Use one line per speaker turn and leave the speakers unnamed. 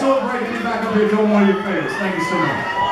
celebrate, to be back up here, doing one of your fans. Thank you so much.